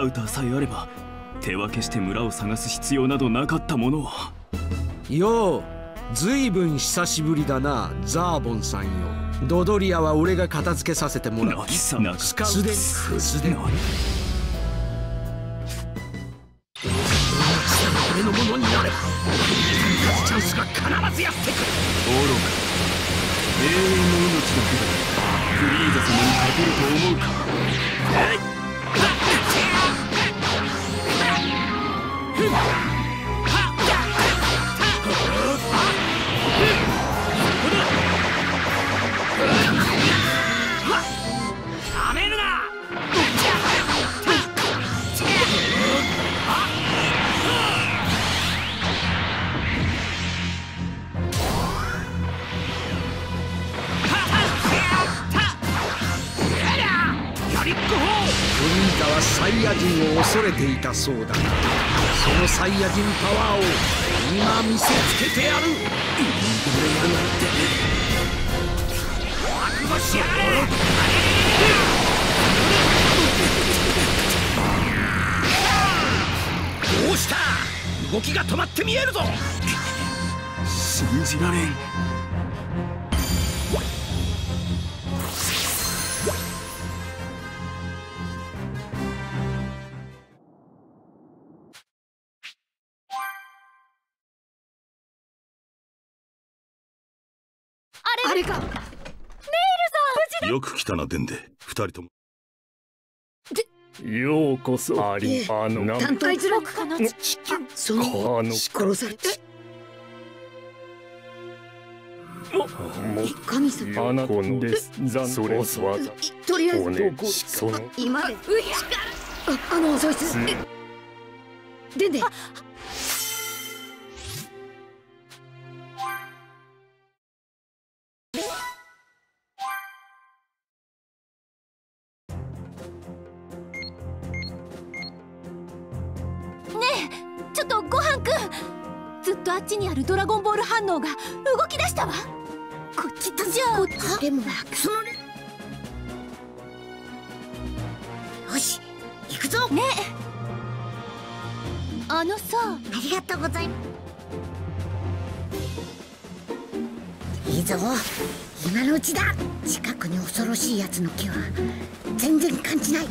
カウターさえあれば手分けして村を探す必要などなかったものをようずいぶん久しぶりだなザーボンさんよ。ドドリアは俺が片付けさせてもらう。すでにすでにそうだがそのサイヤ人パワーを今見せつけてやる。俺やなんて覚悟しやがれどうした？動きが止まって見えるぞ。信じられんよく来たなデンデ。二人とも。ようこそありあの。なんあいつらかな？そのあの殺されて神様。あなたのです。ザンそれはとりあえずその今で。ああのそいつでん。でちにあるドラゴンボール反応が動き出したわ。こっちとじゃあ。こっちでも。そのよし行くぞ。ねあのさ。ありがとうございます。いいぞ。今のうちだ。近くに恐ろしいやつの気は全然感じない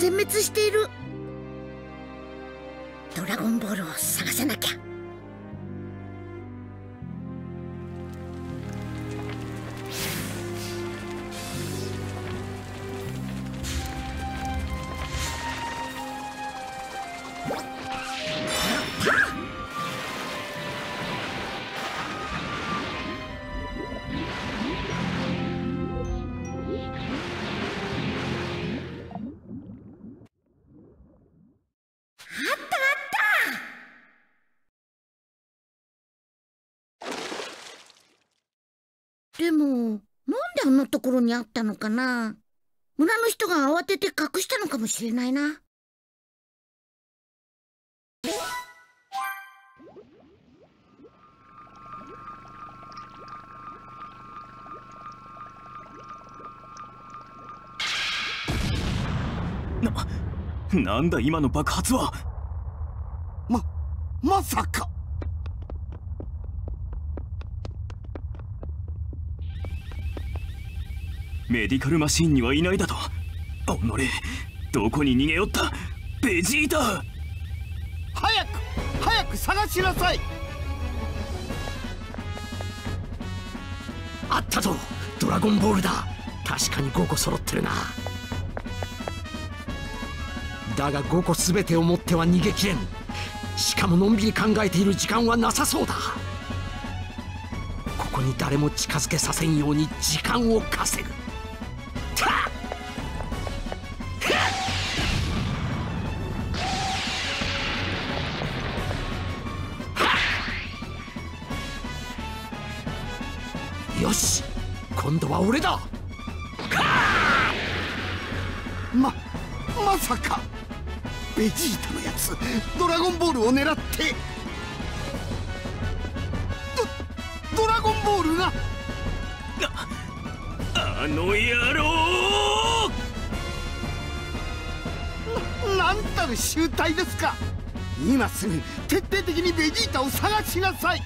全滅している。ところにあったのかな。村の人が慌てて隠したのかもしれないな。な、なんだ今の爆発は。ま、まさかメディカルマシンにはいないだと。おのれどこに逃げよった？ベジータ！早く早く探しなさい！あったぞドラゴンボールだ。確かに5個揃ってるな。だが5個全てを持っては逃げきれん。しかものんびり考えている時間はなさそうだ。ここに誰も近づけさせんように時間を稼ぐ。は俺だままさか。ベジータのやつドラゴンボールを狙って。ドドラゴンボールが。あの野郎。ななんたる集体ですか。今すぐ徹底的にベジータを探しなさい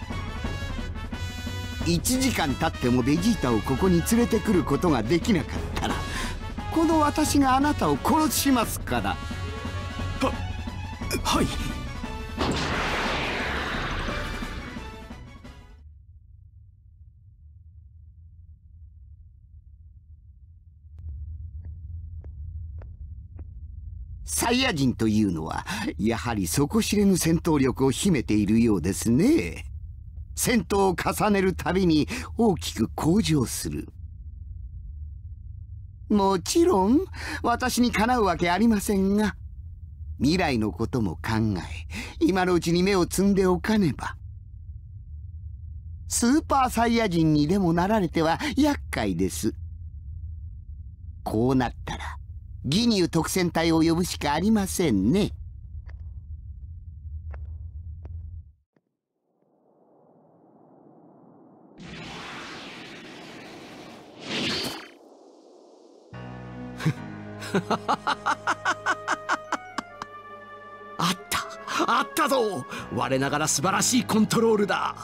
1時間経ってもベジータをここに連れてくることができなかったらこの私があなたを殺しますから。ははい。サイヤ人というのはやはり底知れぬ戦闘力を秘めているようですね戦闘を重ねるたびに大きく向上する。もちろん私にかなうわけありませんが未来のことも考え今のうちに目を摘んでおかねばスーパーサイヤ人にでもなられては厄介です。こうなったらギニュー特戦隊を呼ぶしかありませんね。あった。あったぞ。我ながら素晴らしいコントロールだ。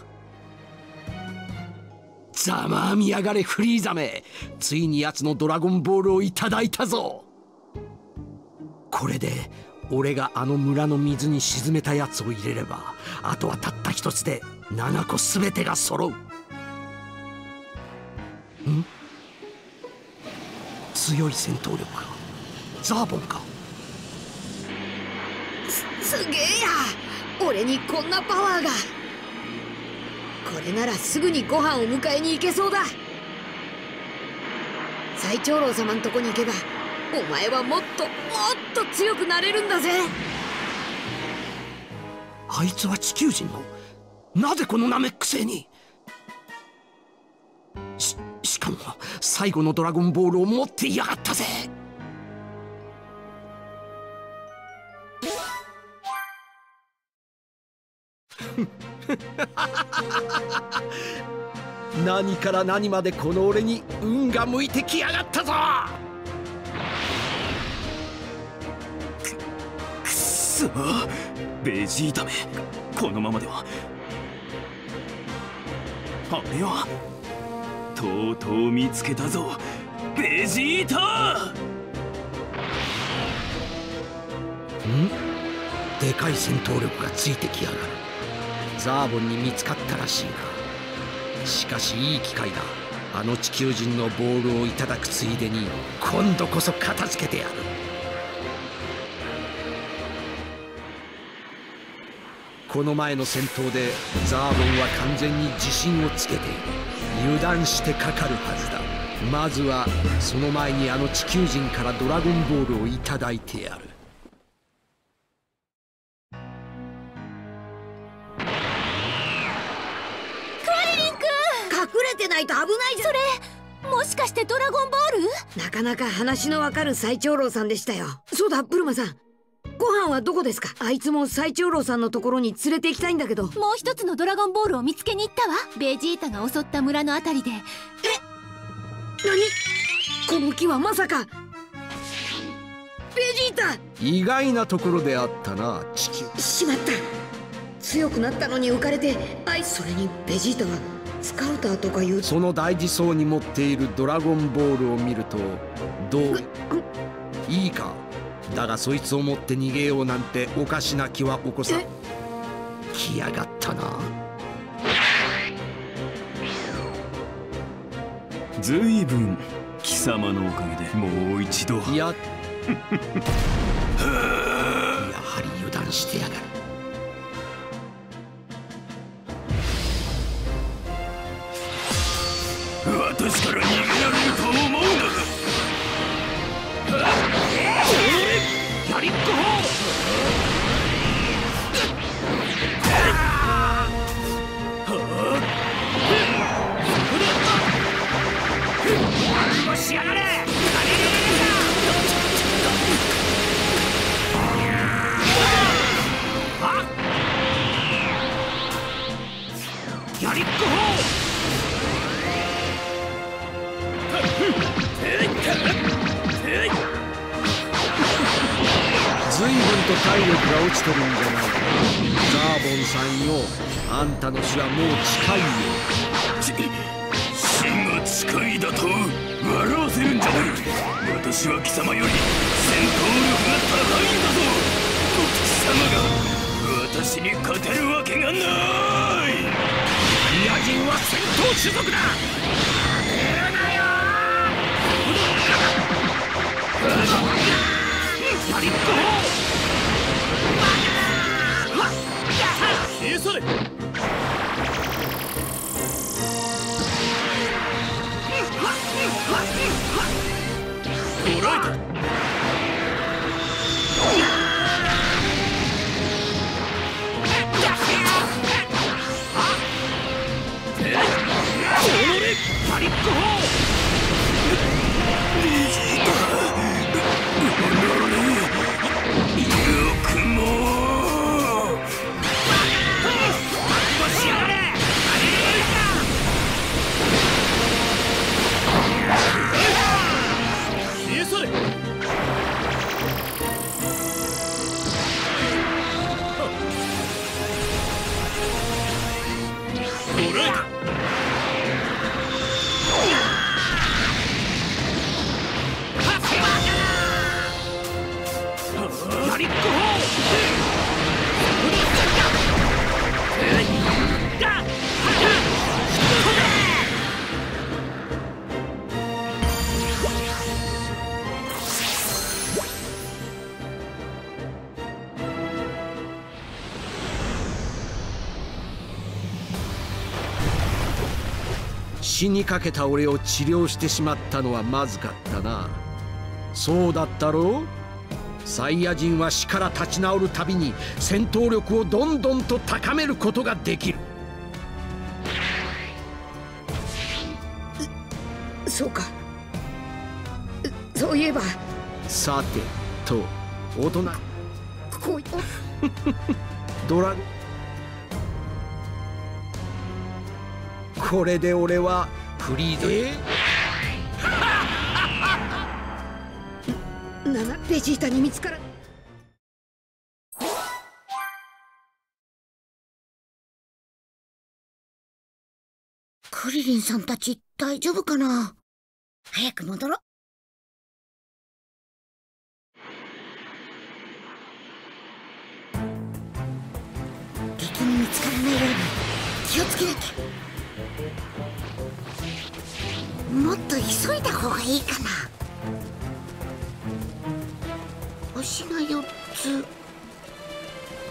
ざまあみやがれフリーザめついに奴のドラゴンボールをいただいたぞ。これで俺があの村の水に沈めたやつを入れればあとはたった一つで7個全てが揃う。ん？強い戦闘力か。ザーボンか。すげえや。俺にこんなパワーが。これならすぐにご飯を迎えに行けそうだ。最長老様んとこに行けばお前はもっともっと強くなれるんだぜ。あいつは地球人の？なぜこのナメック星に？ししかも最後のドラゴンボールを持っていやがったぜ 何から何までこの俺に運が向いてきやがったぞ。くっそ。ベジータめ。このままでは。あれはとうとう見つけたぞ。ベジータ。でかい戦闘力がついてきやがるザーボンに見つかったらしいな。しかしいい機会だ。あの地球人のボールをいただくついでに今度こそ片付けてやる。この前の戦闘でザーボンは完全に自信をつけている。油断してかかるはずだ。まずはその前にあの地球人からドラゴンボールをいただいてやる。ないと危ないじゃん。それもしかしてドラゴンボール？なかなか話のわかる最長老さんでしたよ。そうだブルマさん。ご飯はどこですか？あいつも最長老さんのところに連れて行きたいんだけど。もう一つのドラゴンボールを見つけに行ったわ。ベジータが襲った村のあたりで。何？この木はまさか。ベジータ！意外なところであったな地球。しまった。強くなったのに浮かれてあいそれにベジータはスカウターとかいう。その大事そうに持っているドラゴンボールを見るとどう？いいか？だがそいつを持って逃げようなんておかしな気は起こさん。来やがったな。ずいぶん貴様のおかげでもう一度。いや。やはり油断してやがる捕らえたや死にかけた俺を治療してしまったのはまずかったな。そうだったろう？サイヤ人は死から立ち直るたびに戦闘力をどんどんと高めることができる。そうか。うそういえば。さてと大人。こういドラこれで俺はフリーザ ななベジータに見つからクリリンさんたち大丈夫かな？早く戻ろ。う敵に見つからないように気をつけなきゃもっと急いだ方がいいかな。星が4つ。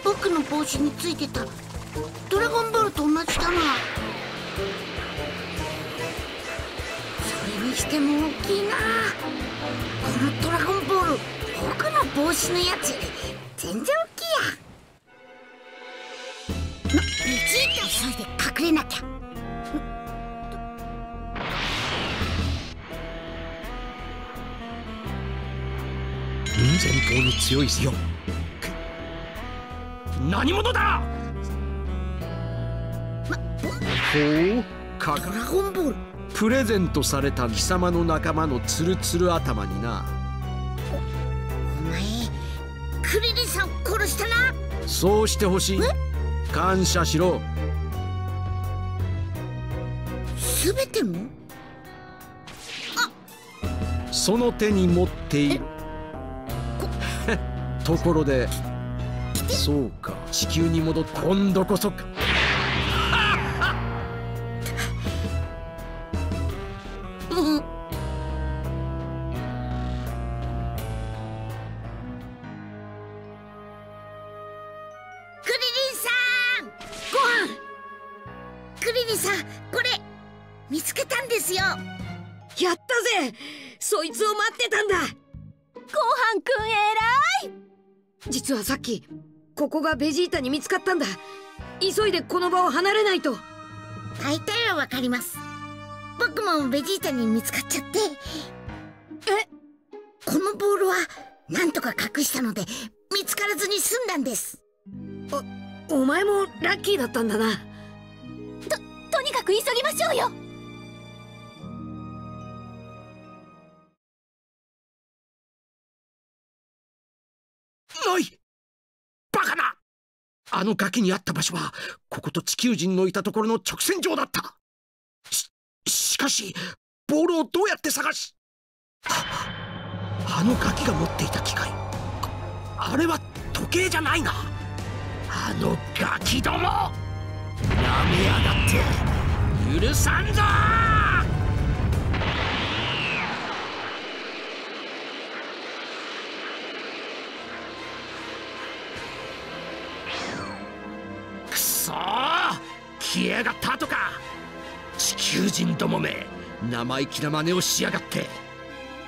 僕の帽子についてたドラゴンボールと同じだな。それにしても大きいな。このドラゴンボール僕の帽子のやつより全然大きいや。なベジータ急いで隠れなきゃ。前方に強いよ何者だ！ほう。かドラゴンボール。プレゼントされた貴様の仲間のツルツル頭にな。お前クリリンさん殺したな！そうしてほしい。感謝しろ。全ても？その手に持っているところでそうか。地球に戻って今度こそか。うんクリリンさんご飯。クリリンさんこれ見つけたんですよ。やったぜ。そいつを待ってたんだ。ごはんくん偉い実はさっきここがベジータに見つかったんだ。急いでこの場を離れないと。大体はわかります。僕もベジータに見つかっちゃって。え？このボールはなんとか隠したので見つからずに済んだんです。お前もラッキーだったんだな。とにかく急ぎましょうよあの崖にあった場所はここと地球人のいたところの直線上だった。ししかしボールをどうやって探しあのガキが持っていた機械あれは時計じゃないな。あのガキどもなめやがって許さんぞそ消えやがったとか。地球人どもめ生意気な真似をしやがって。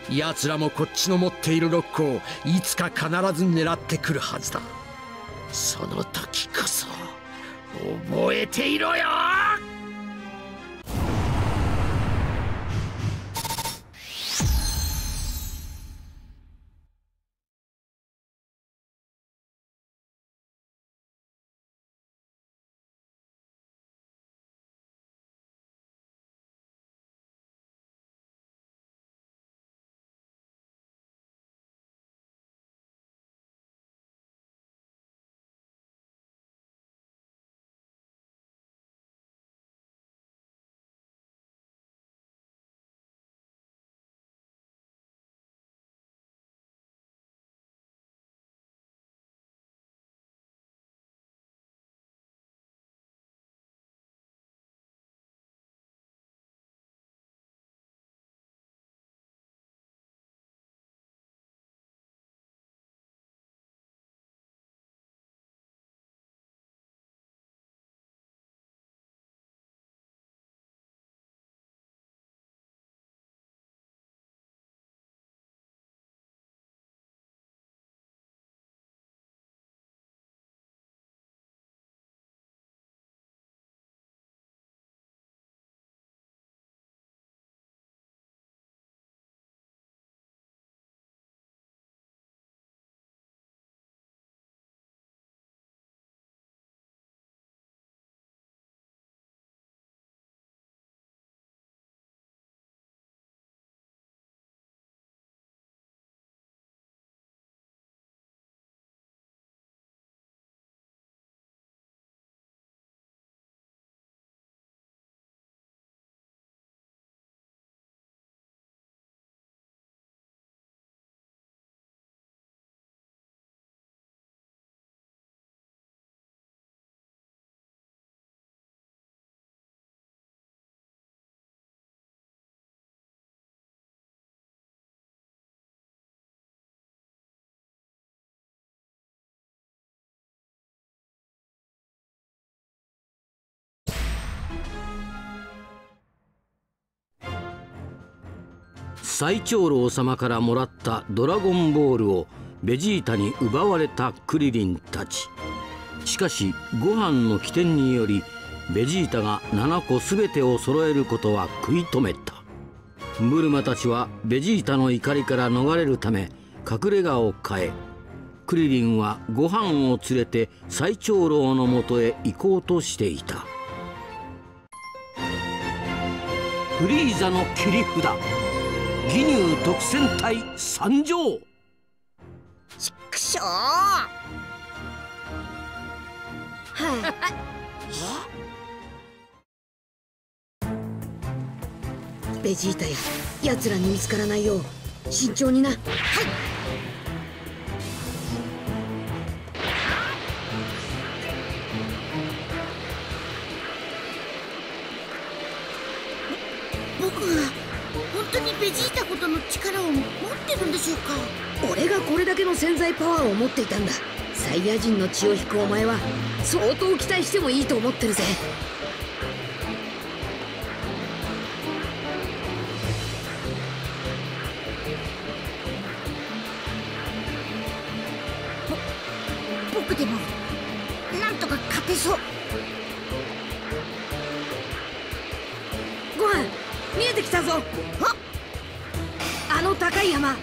奴らもこっちの持っているロックをいつか必ず狙ってくるはずだ。その時こそ覚えていろよ。最長老様からもらったドラゴンボールをベジータに奪われたクリリンたち。しかしご飯の起点によりベジータが7個全てを揃えることは食い止めた。ブルマたちはベジータの怒りから逃れるため隠れ家を変えクリリンはご飯を連れて最長老のもとへ行こうとしていた。フリーザの切り札。義乳特戦隊参上。くしょうベジータや奴らに見つからないよう慎重にな。はいベジータほどの力を持ってるんでしょうか？俺がこれだけの潜在パワーを持っていたんだ。サイヤ人の血を引くお前は相当期待してもいいと思ってるぜ。僕でもなんとか勝てそう。ご飯見えてきたぞ。あの高い山。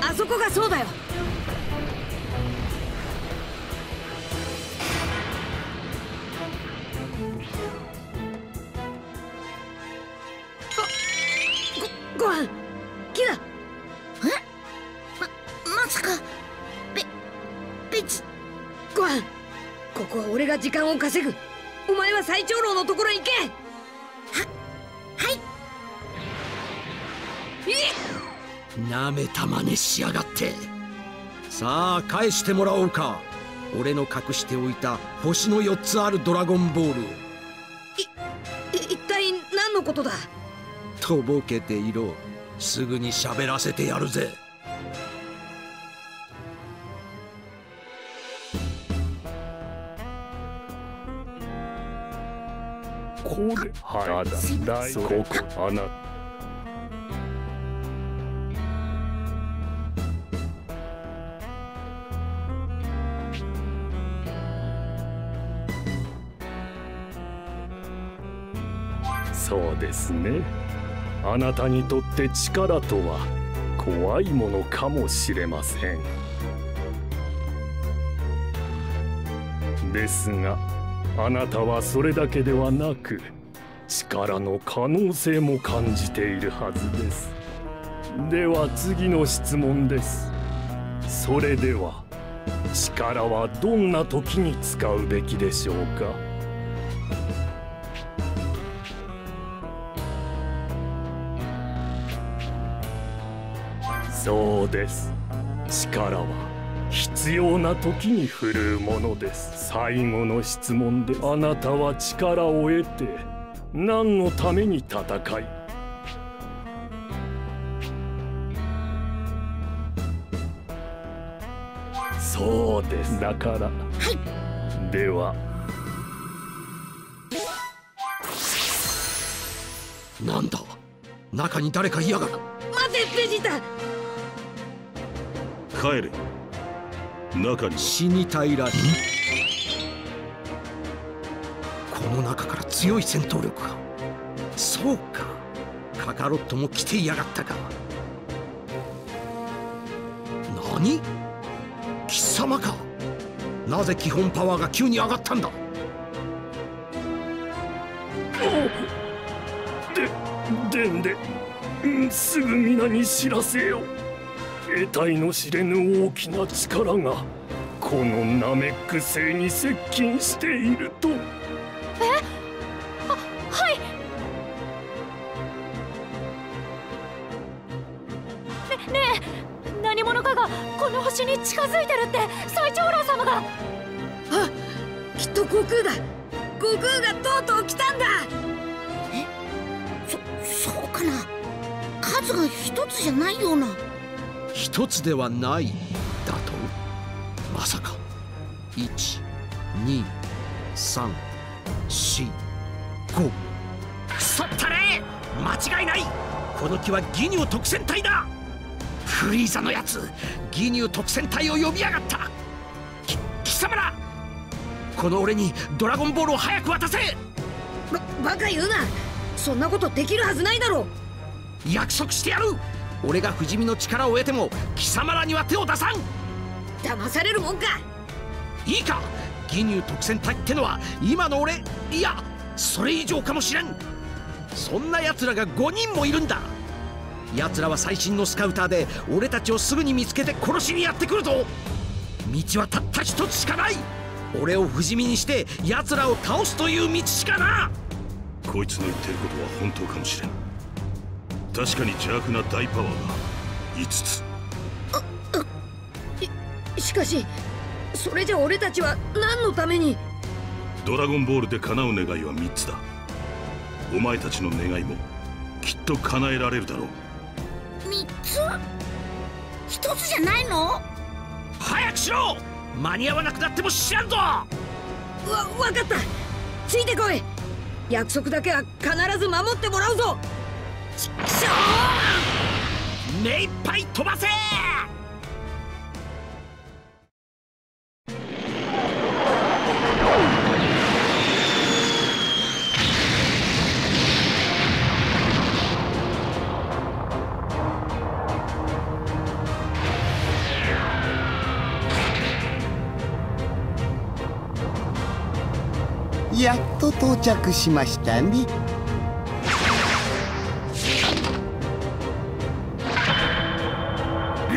あそこがそうだよ。あごご飯。木だえ？ままさか。ベベジご飯。ここは俺が時間を稼ぐ。お前は最長老のところへ行けなめた真似しやがって。さあ返してもらおうか。俺の隠しておいた星の4つあるドラゴンボール。をい一体何のことだ？とぼけていろ。すぐに喋らせてやるぜ。これはい。だ大ここあなそですね。あなたにとって力とは怖いものかもしれません。ですがあなたはそれだけではなく力の可能性も感じているはずです。では次の質問です。それでは力はどんな時に使うべきでしょうか？そうです。力は必要な時に振るうものです。最後の質問であなたは力を得て何のために戦い？そうです。だから。では。なんだ？中に誰かいやがる。待てベジータ帰れ。中に死に平らにこの中から強い戦闘力が。そうか。カカロットも来ていやがったか。何？貴様か。なぜ基本パワーが急に上がったんだ？でんでうんすぐ皆に知らせよ得体の知れぬ大きな力がこのナメック星に接近していると。え？あはい。ねねえ。何者かがこの星に近づいてるって最長老様が。あきっと悟空だ。悟空がとうとう来たんだ。そそうかな？数が一つじゃないような一つではない。だと？まさか。12345くそったれ間違いない！この木はギニュー特戦隊だ！フリーザのやつ！ギニュー特戦隊を呼びやがった！き貴様ら！この俺にドラゴンボールを早く渡せ！ばバカ言うな！そんなことできるはずないだろ約束してやる俺が不死身の力を得ても貴様らには手を出さん。騙されるもんか。いいか。ギニュー特戦隊ってのは今の俺。いやそれ以上かもしれん。そんな奴らが5人もいるんだ。奴らは最新のスカウターで俺たちをすぐに見つけて殺しにやってくるぞ。道はたった一つしかない。俺を不死身にして奴らを倒すという道しかな。こいつの言ってることは本当かもしれん確かに邪悪な大パワーが5つ。しかしそれじゃ俺たちは何のために？ドラゴンボールで叶う願いは3つだ。お前たちの願いもきっと叶えられるだろう。3つ？1つじゃないの？早くしろ！間に合わなくなっても知らんぞ！わ分かった。ついてこい。約束だけは必ず守ってもらうぞちくしょう目いっぱい飛ばせやっと到着しましたね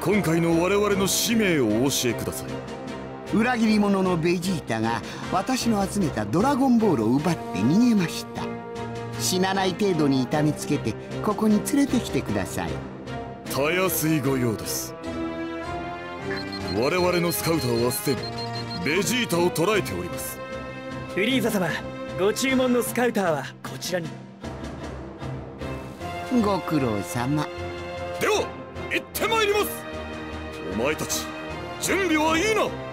今回の我々の使命をお教えください。裏切り者のベジータが私の集めたドラゴンボールを奪って逃げました。死なない程度に痛めつけてここに連れてきてください。たやすいご用です。我々のスカウターはすでにベジータを捕らえております。フリーザ様ご注文のスカウターはこちらに。ご苦労様。では行ってまいります。お前たち。準備はいいな。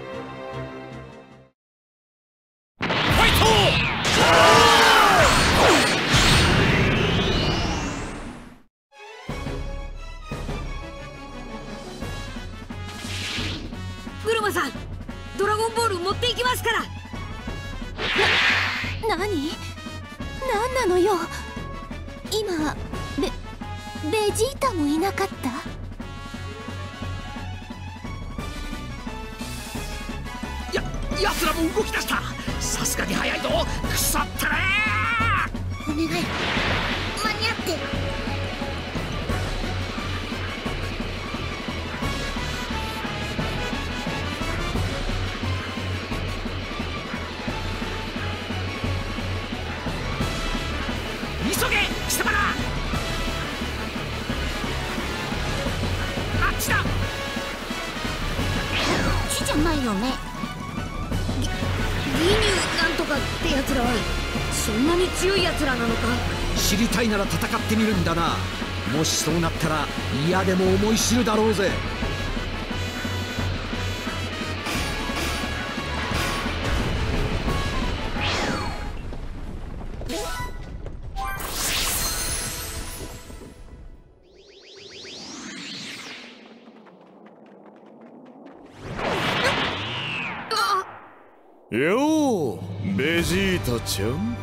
ってたいなら戦ってみるんだな。もしそうなったら嫌でも思い知るだろうぜ。ようベジータちゃん。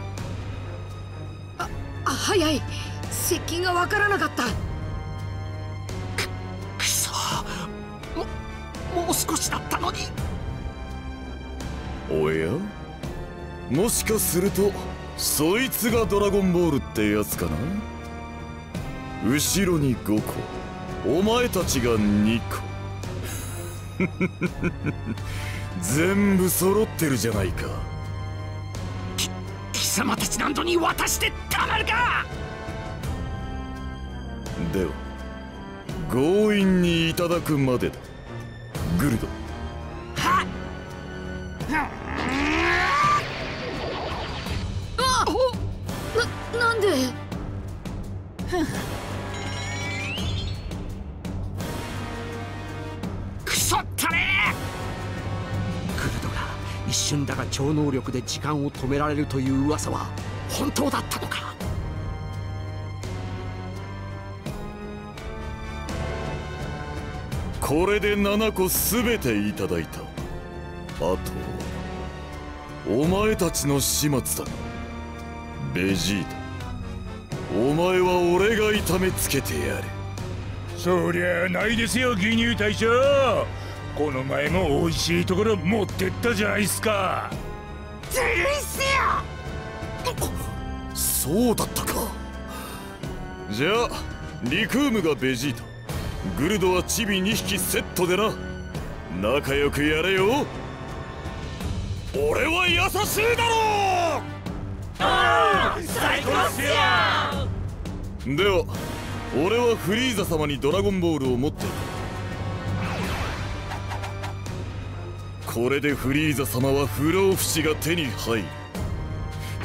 しかするとそいつがドラゴンボールってやつかな？後ろに5個。お前たちが2個。全部揃ってるじゃないか。貴様たち何度に渡してたまるか！では強引にいただくまでだ。グルドクソったれグルドが一瞬だが超能力で時間を止められるという噂は本当だったのか？これで7個すべていただいた。あとお前たちの始末だ。ベジータ。お前は俺が痛めつけてやる。そりゃないですよ牛乳大将この前も美味しいところ持ってったじゃないっすか。ずるいっすよ！そうだったか。じゃあリクームがベジータ。グルドはチビ2匹セットでな。仲良くやれよ。俺は優しいだろああ最高っすよ！では俺はフリーザ様にドラゴンボールを持っているこれでフリーザ様は不老不死が手に入る。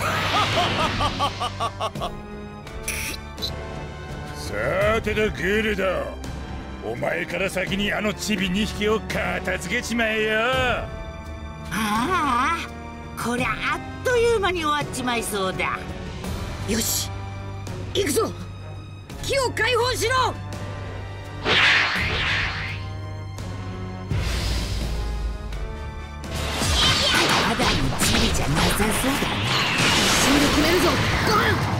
さてとグルド。お前から先にあのチビ2匹を片付けちまえよ。ああこりゃあっという間に終わっちまいそうだ。よし行くぞ。木を解放しろじゃなさそうだな。一瞬で決めるぞ。ゴン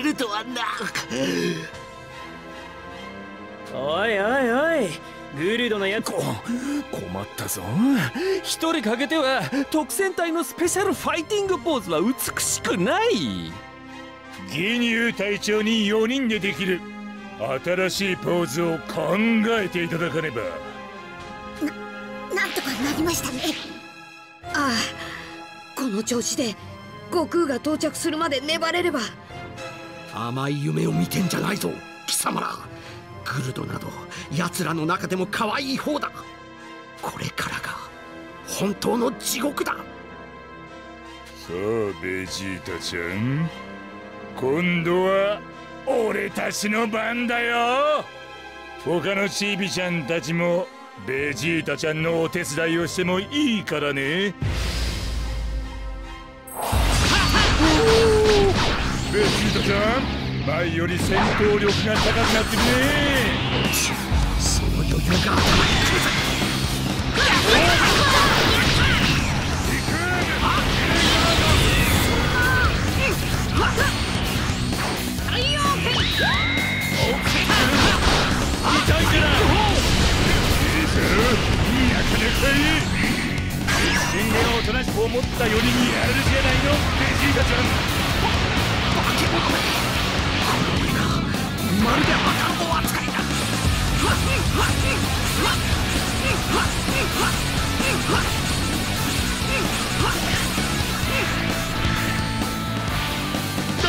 れるとはな。おいおいおいグルドのやつ困ったぞ。一人かけては特戦隊のスペシャルファイティングポーズは美しくない。ギニュー隊長に4人でできる。新しいポーズを考えていただかねば。なんとかなりましたね。ああこの調子で悟空が到着するまで粘れれば甘い夢を見てんじゃないぞ貴様ら。グルドなど奴らの中でも可愛い方だ。これからが本当の地獄だ。さあベジータちゃん。今度は俺たちの番だよ。他のチビちゃんたちもベジータちゃんのお手伝いをしてもいいからね。ベジータちゃん前より戦闘力が高くなってるねその余裕が頭にくるぞ宣言をおとなしく思ったよりにやられるじゃないのベジータちゃんまるで赤ん坊扱いだお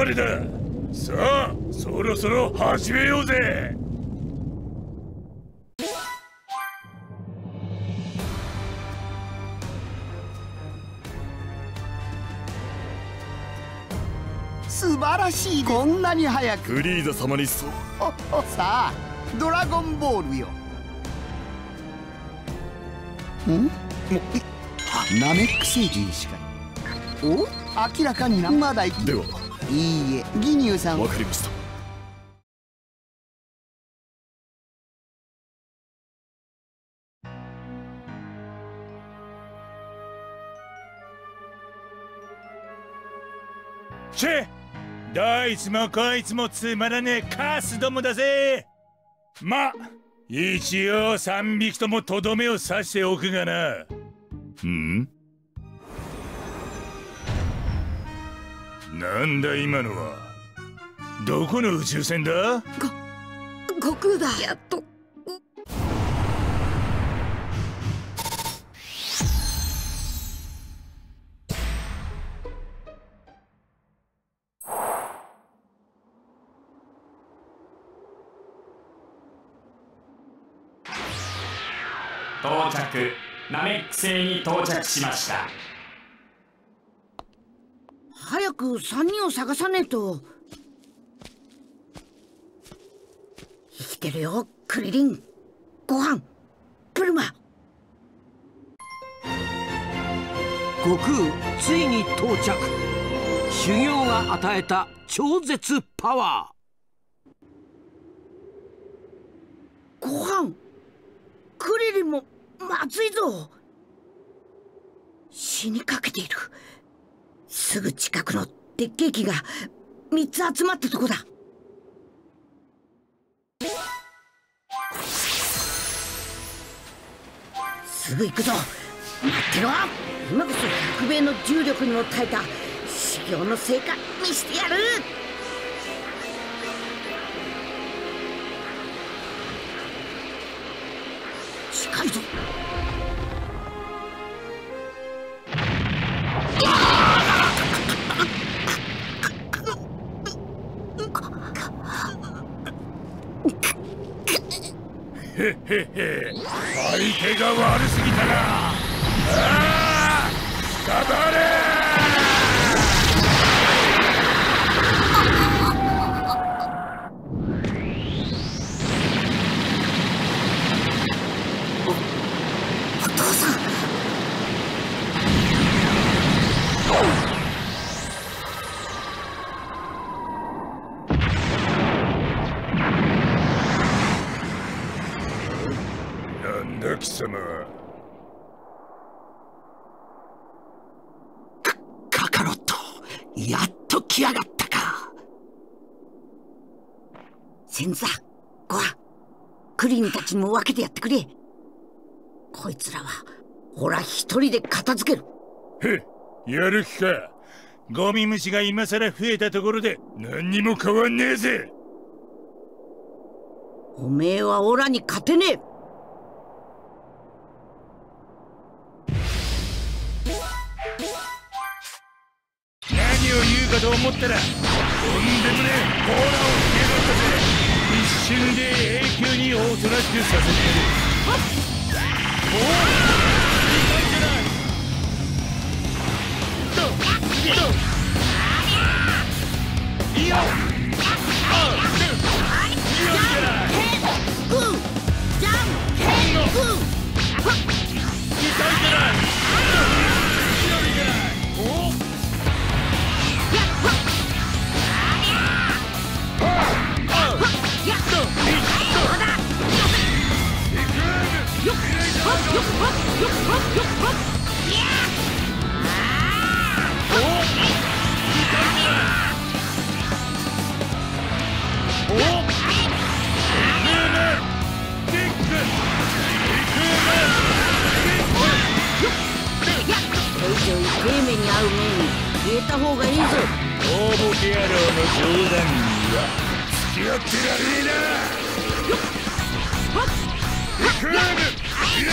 までだ。さあそろそろ始めようぜ。素晴らしいこんなに早く。フリーザ様にそう。さあドラゴンボールよ。ん？ナメック星人しか。りお？明らかにな。まだいではいいえギニューさん。わかりました。チェどいつもこいつもつまらねえカスどもだぜ。ま一応3匹ともとどめを刺しておくがな。うん？なんだ今のはどこの宇宙船だご悟空だやっと到着ナメック星に到着しました早く3人を探さねえと。生きてるよクリリン。ご飯。プルマ悟空ついに到着。修行が与えた超絶パワご飯。クリリンもまずいぞ。死にかけているすぐ近くの鉄ケーキが3つ集まったとこだ。すぐ行くぞ。待ってろ。今こそ100倍の重力にも耐えた修行の成果見してやる。近いぞ。へへへ。相手が悪すぎたな。ああかれ。先座。ご飯。クリリンたちにも分けてやってくれ。こいつらはほら一人で片付ける。へやる気か。ゴミ虫が今さら増えたところで何にも変わんねえぜ。おめえはオラに勝てねえ。何を言うかと思ったらとんでもねえコーラをつけやがった瞬で永久におとなしくさせてやる。おおじじゃない。いいよ。あいいよいいじゃない。グーじゃんけんグ方がいいぞ大ボケ野郎の冗談には付き合っリク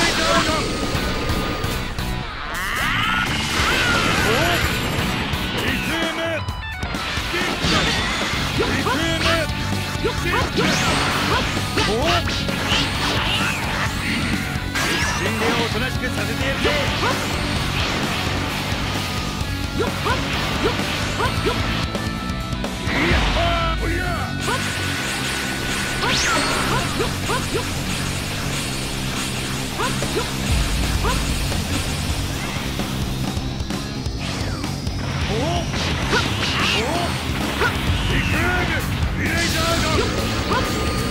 ームイレ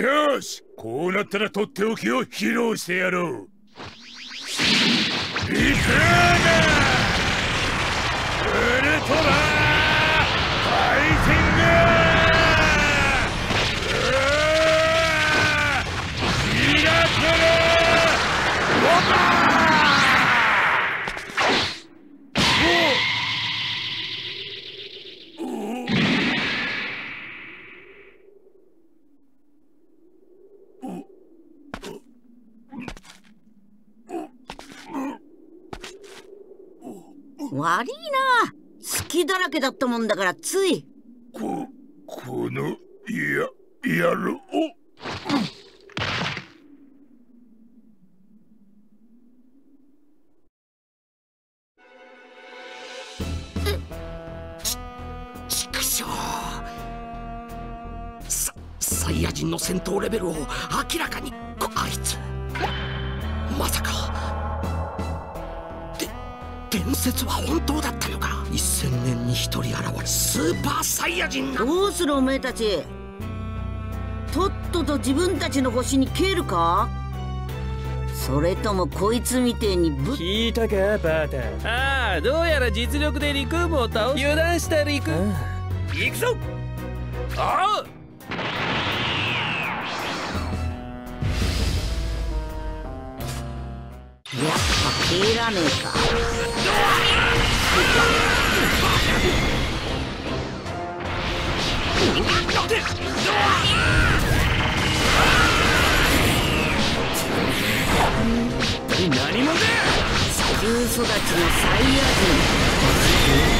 よしこうなっ。たらとっ。ておきを披露してやろうウルトラ悪いな。好きだらけだったもんだからつい。ここのや野郎戦闘レベルを明らかにこあいつ。まさか。で伝説は本当だったのか。1000年に一人現れスーパーサイヤ人などうするおめえたち。とっとと自分たちの星に帰るか？それともこいつみてえにぶ聞いたかバータああどうやら実力でリクームを倒す油断したリク行くぞ。あやっぱ帰らねえか。何者だ地球育ちのサイヤ人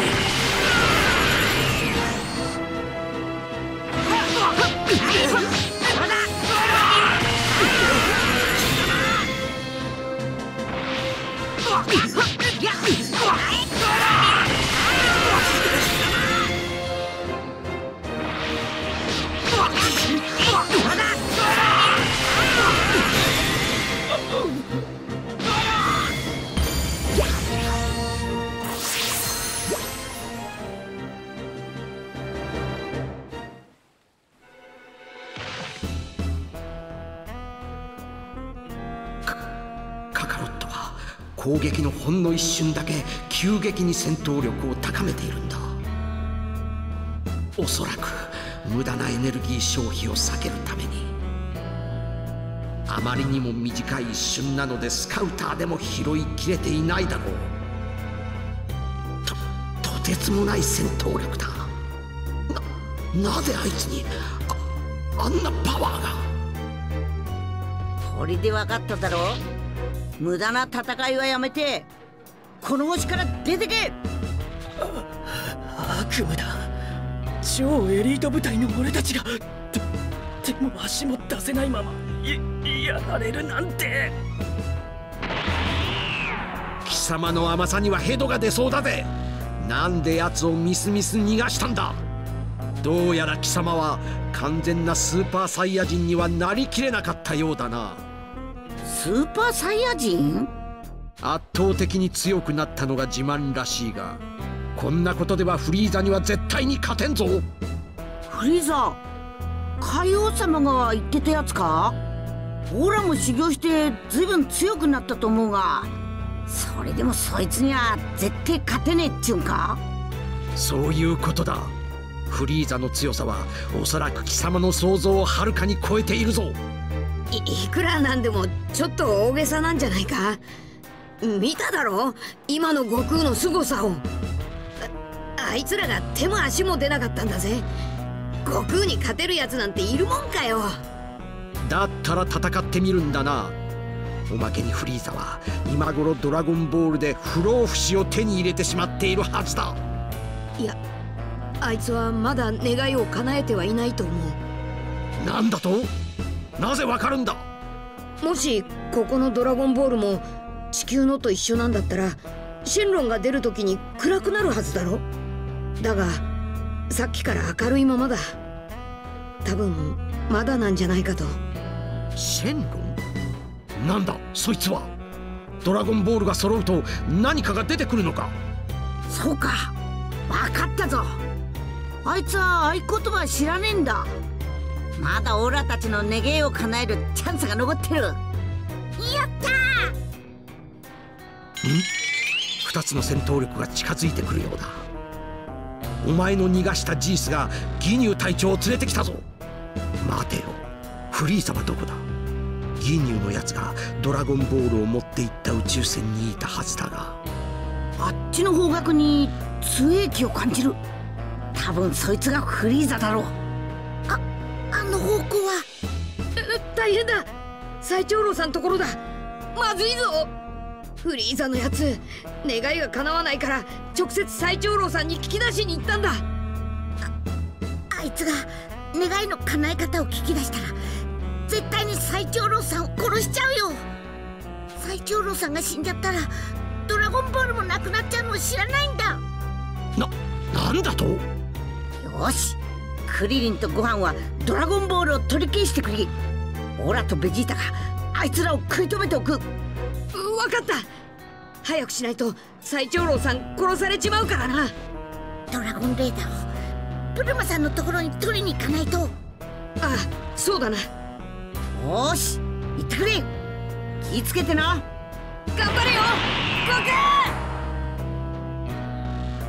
だ急激に戦闘力を高めているんだ。おそらく無駄なエネルギー消費を避けるために。あまりにも短い一瞬なのでスカウターでも拾いきれていないだろう。ととてつもない戦闘力だ。ななぜあいつにああんなパワーが。これで分かっただろ無駄な戦いはやめて。この星から出てけ！悪夢だ。超エリート部隊の俺たちがででも足も出せないままやられるなんて。貴様の甘さにはヘドが出そうだぜ。なんで奴をミスミス逃がしたんだ。どうやら貴様は完全なスーパーサイヤ人にはなりきれなかったようだな。スーパーサイヤ人？圧倒的に強くなったのが自慢らしいがこんなことではフリーザには絶対に勝てんぞ。フリーザ海王様が言ってたやつか？オラも修行して随分強くなったと思うがそれでもそいつには絶対勝てねえっちゅうんか？そういうことだ。フリーザの強さはおそらく貴様の想像をはるかに超えているぞ。いいくらなんでもちょっと大げさなんじゃないか？見ただろ今の悟空の凄さを。あいつらが手も足も出なかったんだぜ。悟空に勝てるやつなんているもんかよ。だったら戦ってみるんだな。おまけにフリーザは今頃ドラゴンボールで不老不死を手に入れてしまっているはずだ。いやあいつはまだ願いを叶えてはいないと思う。なんだと？なぜわかるんだ？もしここのドラゴンボールも地球のと一緒なんだったらシェンロンが出る時に暗くなるはずだろ？だがさっきから明るいままだ。多分まだなんじゃないかと。シェンロン？なんだそいつは？ドラゴンボールが揃うと何かが出てくるのか？そうか。分かったぞ。あいつは合言葉知らねえんだ。まだオラたちの願いを叶えるチャンスが残ってる。やったー！ん2つの戦闘力が近づいてくるようだ。お前の逃がしたジースがギニュー隊長を連れてきたぞ。待てよ。フリーザはどこだ？ギニューのやつがドラゴンボールを持っていった宇宙船にいたはずだが。あっちの方角に強い気を感じる。多分そいつがフリーザだろう。ああの方向は。大変だ。最長老さんところだ。まずいぞ。フリーザのやつ。願いが叶わないから直接最長老さんに聞き出しに行ったんだ。あいつが願いの叶え方を聞き出したら絶対に最長老さんを殺しちゃうよ。最長老さんが死んじゃったらドラゴンボールもなくなっちゃうのを知らないんだ。な、なんだと？よし。クリリンとご飯はドラゴンボールを取り消してくれ。オラとベジータがあいつらを食い止めておく分かった。早くしないと最長老さん殺されちまうからな。ドラゴンレーダーをブルマさんのところに取りに行かないと。ああそうだな。よし行ってくれ。気ぃつけてな。頑張れよ。悟空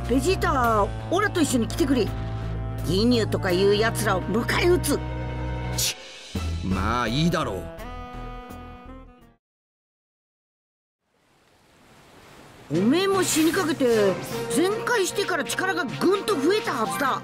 ベジータはオラと一緒に来てくれ。ギニューとかいうやつらを迎え撃つ。ちまあいいだろうおめえも死にかけて全開してから力がぐんと増えたはずだ。